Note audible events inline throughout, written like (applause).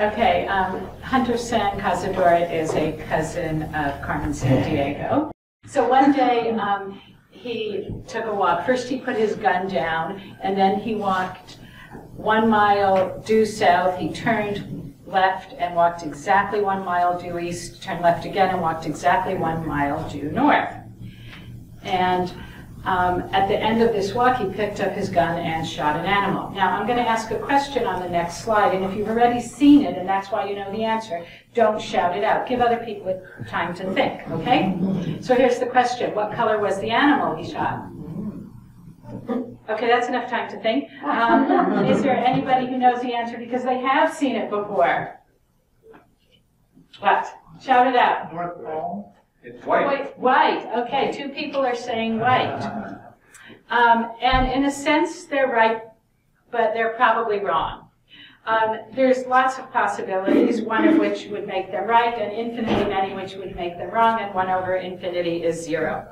Okay, um, Hunter San Cazador is a cousin of Carmen Sandiego. So one day, um, he took a walk. First, he put his gun down, and then he walked one mile due south. He turned left and walked exactly one mile due east, turned left again and walked exactly one mile due north. And um, at the end of this walk, he picked up his gun and shot an animal. Now, I'm going to ask a question on the next slide, and if you've already seen it, and that's why you know the answer, don't shout it out. Give other people time to think, okay? So here's the question. What color was the animal he shot? Okay, that's enough time to think. Um, is there anybody who knows the answer because they have seen it before? What? Shout it out. North Pole. It's white. White, white. Okay, two people are saying white. Um, and in a sense, they're right, but they're probably wrong. Um, there's lots of possibilities, one of which would make them right, and infinitely many which would make them wrong, and one over infinity is zero.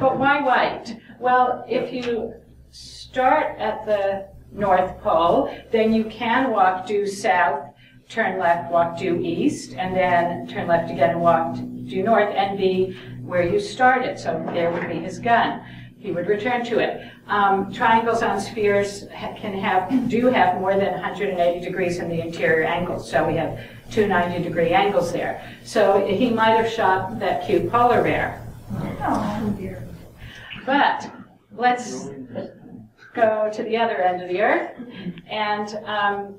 but why white? Well, if you start at the North Pole, then you can walk due south, turn left, walk due east, and then turn left again and walk due north and be where you started. So there would be his gun. He would return to it. Um, triangles on spheres can have, do have more than 180 degrees in the interior angles. So we have two 90 degree angles there. So he might have shot that cute polar bear. Oh, dear. But let's go to the other end of the earth and um,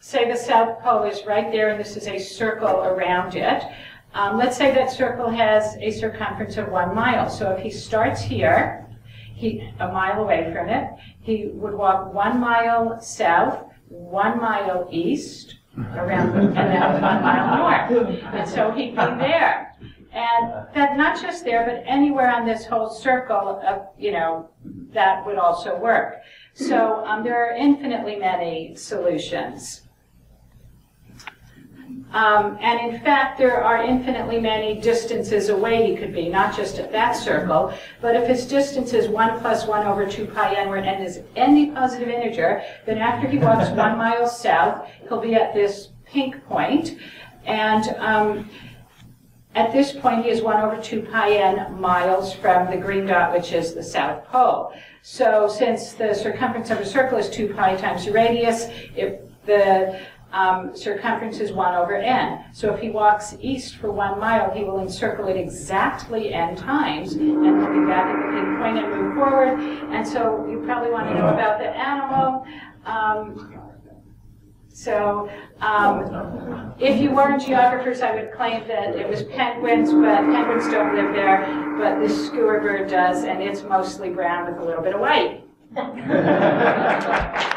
say the South Pole is right there and this is a circle around it. Um, let's say that circle has a circumference of one mile. So if he starts here, he, a mile away from it, he would walk one mile south, one mile east, around, and then one mile north. And so he'd be there. And that not just there, but anywhere on this whole circle of, you know, that would also work. So um, there are infinitely many solutions. Um, and in fact, there are infinitely many distances away he could be, not just at that circle, but if his distance is 1 plus 1 over 2 pi n, where n is any positive integer, then after he walks (laughs) one mile south, he'll be at this pink point, and um, at this point, he is 1 over 2 pi n miles from the green dot, which is the South Pole. So since the circumference of a circle is 2 pi times the radius, if the um, circumference is 1 over n. So if he walks east for one mile, he will encircle it exactly n times, and he'll be back at the pink point and move forward. And so you probably want to know about the animal. Um, so, um, if you weren't geographers, I would claim that it was penguins, but penguins don't live there, but the skua bird does, and it's mostly brown with a little bit of white. (laughs)